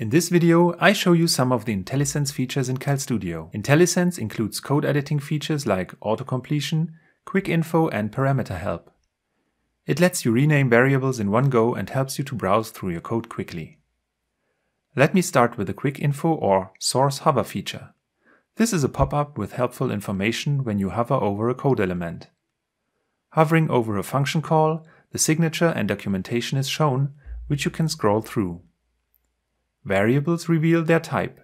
In this video, I show you some of the IntelliSense features in Keil Studio. IntelliSense includes code editing features like auto-completion, quick info and parameter help. It lets you rename variables in one go and helps you to browse through your code quickly. Let me start with the quick info or source hover feature. This is a pop-up with helpful information when you hover over a code element. Hovering over a function call, the signature and documentation is shown, which you can scroll through. Variables reveal their type.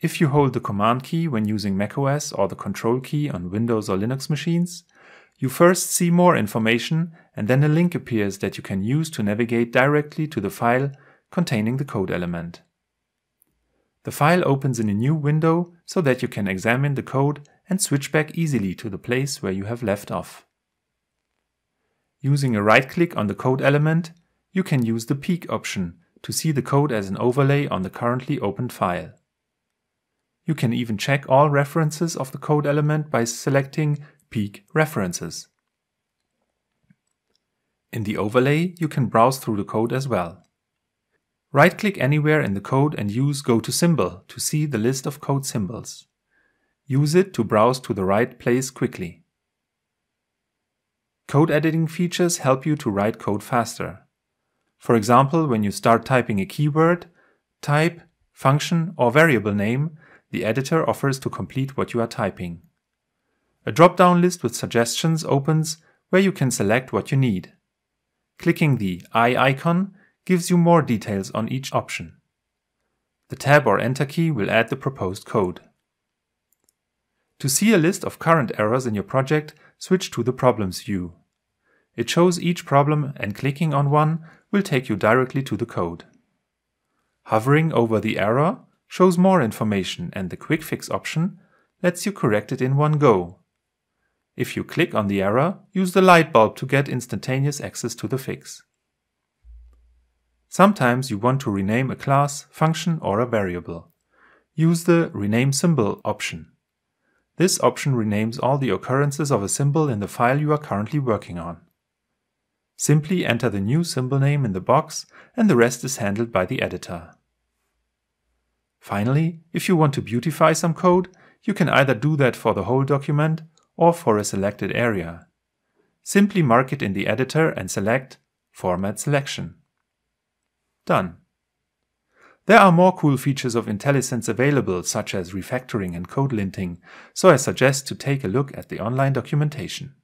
If you hold the Command key when using macOS or the Control key on Windows or Linux machines, you first see more information and then a link appears that you can use to navigate directly to the file containing the code element. The file opens in a new window so that you can examine the code and switch back easily to the place where you have left off. Using a right click on the code element, you can use the peek option to see the code as an overlay on the currently opened file. You can even check all references of the code element by selecting Peek References. In the overlay, you can browse through the code as well. Right-click anywhere in the code and use Go to Symbol to see the list of code symbols. Use it to browse to the right place quickly. Code editing features help you to write code faster. For example, when you start typing a keyword, type, function or variable name, the editor offers to complete what you are typing. A drop-down list with suggestions opens where you can select what you need. Clicking the eye icon gives you more details on each option. The Tab or Enter key will add the proposed code. To see a list of current errors in your project, switch to the Problems view. It shows each problem and clicking on one will take you directly to the code. Hovering over the error shows more information and the Quick Fix option lets you correct it in one go. If you click on the error, use the light bulb to get instantaneous access to the fix. Sometimes you want to rename a class, function or a variable. Use the Rename Symbol option. This option renames all the occurrences of a symbol in the file you are currently working on. Simply enter the new symbol name in the box and the rest is handled by the editor. Finally, if you want to beautify some code, you can either do that for the whole document or for a selected area. Simply mark it in the editor and select Format Selection. Done. There are more cool features of IntelliSense available, such as refactoring and code linting, so I suggest to take a look at the online documentation.